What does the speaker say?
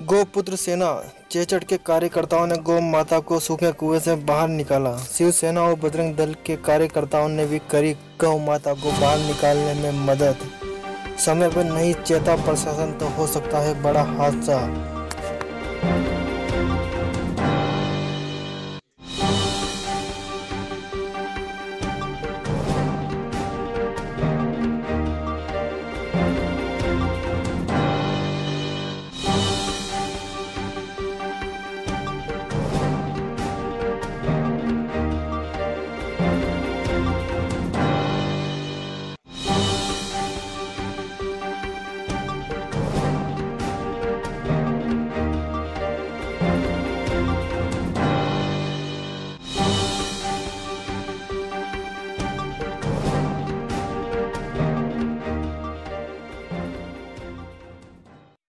गोपुत्र सेना, चेचड़ के कार्यकर्ताओं ने गौ माता को सूखे कुएँ से बाहर निकाला। शिवसेना और बजरंग दल के कार्यकर्ताओं ने भी करी गौ माता को बाहर निकालने में मदद। समय पर नहीं, चेता प्रशासन तो हो सकता है बड़ा हादसा।